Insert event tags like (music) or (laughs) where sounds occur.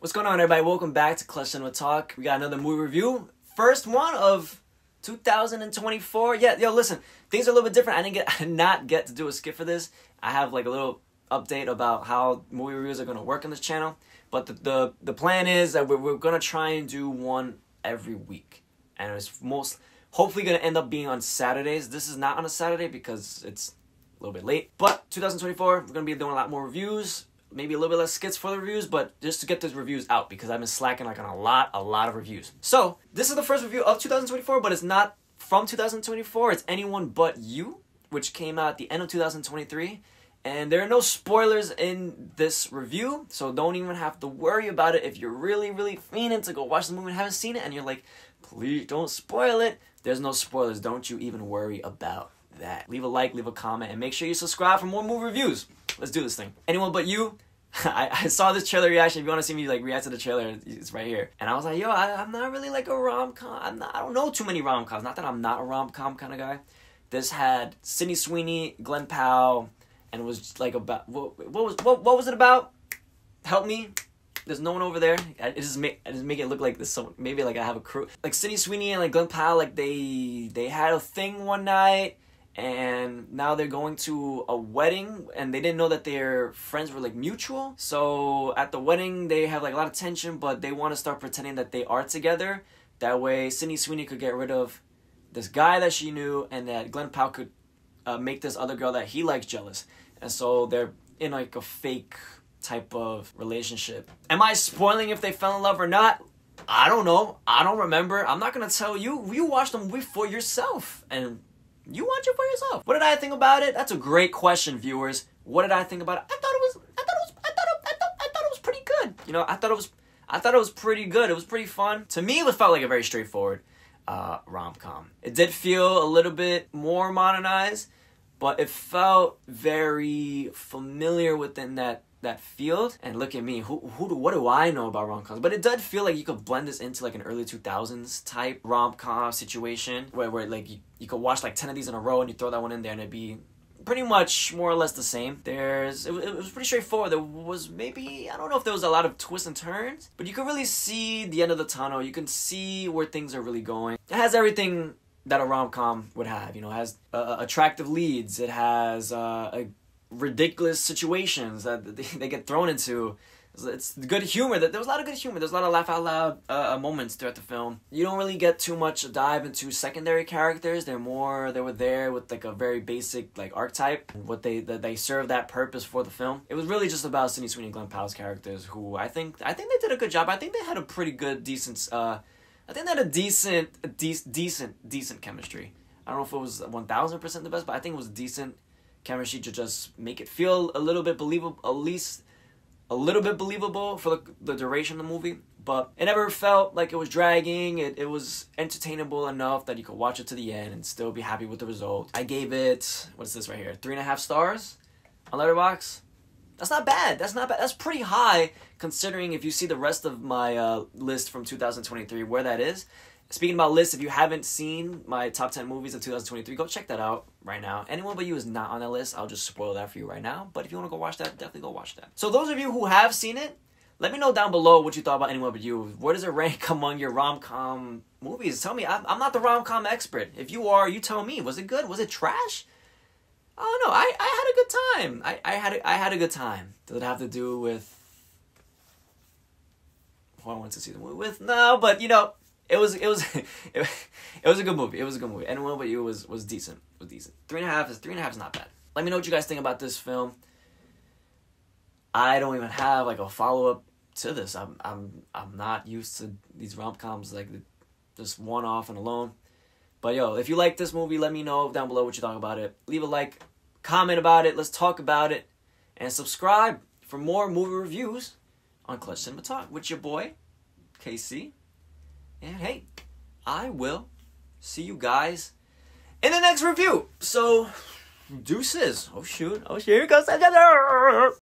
What's going on, everybody? Welcome back to Clutch Cinema Talk. We got another movie review. First one of 2024. Yeah, yo, listen, things are a little bit different. I didn't get, (laughs) I did not get to do a skip for this. I have like a little update about how movie reviews are going to work on this channel. But the, the, the plan is that we're, we're going to try and do one every week. And it's most, hopefully going to end up being on Saturdays. This is not on a Saturday because it's a little bit late. But 2024, we're going to be doing a lot more reviews maybe a little bit less skits for the reviews, but just to get those reviews out because I've been slacking like on a lot, a lot of reviews. So this is the first review of 2024, but it's not from 2024. It's Anyone But You, which came out at the end of 2023. And there are no spoilers in this review, so don't even have to worry about it if you're really, really fiending to go watch the movie and haven't seen it, and you're like, please don't spoil it. There's no spoilers. Don't you even worry about that. Leave a like, leave a comment, and make sure you subscribe for more movie reviews. Let's do this thing. Anyone but you. (laughs) I, I saw this trailer reaction. If you want to see me like react to the trailer, it's right here. And I was like, yo, I, am not really like a rom com. Not. I don't know too many rom coms. Not that I'm not a rom com kind of guy. This had Sydney Sweeney, Glen Powell, and it was like about what, what was what what was it about? Help me. There's no one over there. I just make I just make it look like this. So maybe like I have a crew. Like Sydney Sweeney and like Glen Powell, like they they had a thing one night and now they're going to a wedding and they didn't know that their friends were like mutual so at the wedding they have like a lot of tension but they want to start pretending that they are together that way Sydney Sweeney could get rid of this guy that she knew and that Glen Powell could uh, make this other girl that he likes jealous and so they're in like a fake type of relationship am I spoiling if they fell in love or not I don't know. I don't remember. I'm not gonna tell you. You watch the movie for yourself, and you watch it for yourself. What did I think about it? That's a great question, viewers. What did I think about it? I thought it was I thought it was I thought it, I thought, I thought it was pretty good. You know, I thought it was I thought it was pretty good. It was pretty fun. To me, it felt like a very straightforward uh, rom com. It did feel a little bit more modernized, but it felt very familiar within that that field and look at me. Who, who what do i know about rom-coms? But it did feel like you could blend this into like an early 2000s type rom-com situation where, where like you, you could watch like 10 of these in a row and you throw that one in there and it'd be pretty much more or less the same. There's it, it was pretty straightforward. There was maybe i don't know if there was a lot of twists and turns but you could really see the end of the tunnel. You can see where things are really going. It has everything that a rom-com would have you know. It has uh, attractive leads. It has uh, a ridiculous situations that (laughs) they get thrown into. It's good humor. That there was a lot of good humor. There's a lot of laugh out loud uh, moments throughout the film. You don't really get too much dive into secondary characters. They're more they were there with like a very basic like archetype. What they that they serve that purpose for the film. It was really just about Sydney Sweeney and Glen Powell's characters, who I think I think they did a good job. I think they had a pretty good decent. Uh, I think they had a decent, de- decent, decent chemistry. I don't know if it was one thousand percent the best, but I think it was decent chemistry to just make it feel a little bit believable, at least a little bit believable for the, the duration of the movie. But it never felt like it was dragging. It, it was entertainable enough that you could watch it to the end and still be happy with the result. I gave it, what is this right here? Three and a half stars on Letterboxd. That's not bad. That's not bad. That's pretty high considering if you see the rest of my uh, list from 2023, where that is. Speaking about lists, if you haven't seen my top 10 movies of 2023, go check that out right now. Anyone but you is not on that list. I'll just spoil that for you right now. But if you want to go watch that, definitely go watch that. So, those of you who have seen it, let me know down below what you thought about Anyone But You. Where does it rank (laughs) among your rom com movies? Tell me. I'm not the rom com expert. If you are, you tell me. Was it good? Was it trash? Oh no, I, I had a good time. I, I had a, I had a good time. Does it have to do with who I went to see the movie with? No, but you know, it was it was (laughs) it, it was a good movie. It was a good movie. Anyone but you was was decent. Was decent. Three and a half is three and a half is not bad. Let me know what you guys think about this film. I don't even have like a follow up to this. I'm I'm I'm not used to these rom coms like just one off and alone. But yo, if you like this movie, let me know down below what you thought about it. Leave a like, comment about it. Let's talk about it, and subscribe for more movie reviews on Clutch Cinema Talk with your boy, KC. And hey, I will see you guys in the next review. So, deuces. Oh shoot. Oh shoot. Here goes.